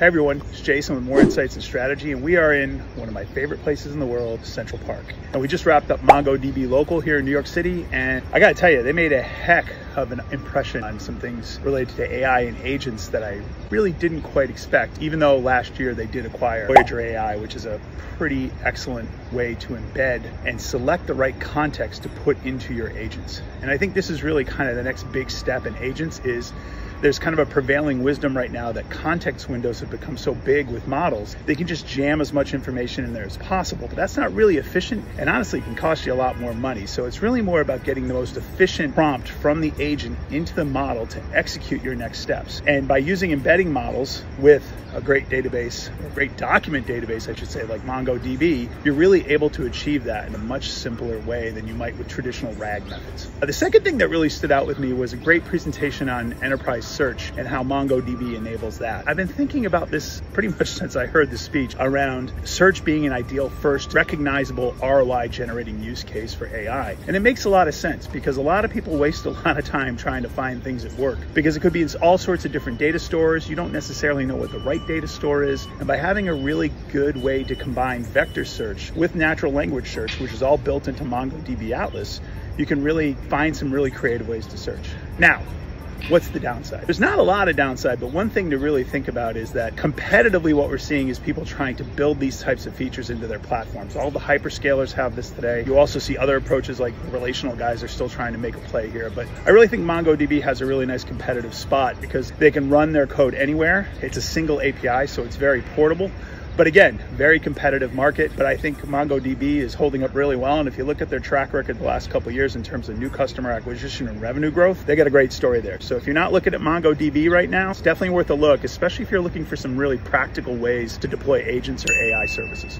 Hey everyone, it's Jason with Moor Insights and Strategy, and we are in one of my favorite places in the world, Central Park. And we just wrapped up MongoDB Local here in New York City, and I gotta tell you, they made a heck of an impression on some things related to AI and agents that I really didn't quite expect, even though last year they did acquire Voyager AI, which is a pretty excellent way to embed and select the right context to put into your agents. And I think this is really kind of the next big step in agents is there's kind of a prevailing wisdom right now that context windows have become so big with models, they can just jam as much information in there as possible. But that's not really efficient and honestly can cost you a lot more money. So it's really more about getting the most efficient prompt from the agent into the model to execute your next steps. And by using embedding models with a great database, a great document database, I should say, like MongoDB, you're really able to achieve that in a much simpler way than you might with traditional RAG methods. Uh, the second thing that really stood out with me was a great presentation on enterprise search and how MongoDB enables that. I've been thinking about this pretty much since I heard the speech around search being an ideal first recognizable ROI generating use case for AI. And it makes a lot of sense because a lot of people waste a lot of time trying to find things at work because it could be in all sorts of different data stores. You don't necessarily know what the right data store is. And by having a really good way to combine vector search with natural language search, which is all built into MongoDB Atlas, you can really find some really creative ways to search. Now, What's the downside? There's not a lot of downside, but one thing to really think about is that competitively what we're seeing is people trying to build these types of features into their platforms. All the hyperscalers have this today. You also see other approaches like relational guys are still trying to make a play here, but I really think MongoDB has a really nice competitive spot because they can run their code anywhere. It's a single API, so it's very portable. But again, very competitive market, but I think MongoDB is holding up really well. And if you look at their track record the last couple years in terms of new customer acquisition and revenue growth, they got a great story there. So if you're not looking at MongoDB right now, it's definitely worth a look, especially if you're looking for some really practical ways to deploy agents or AI services.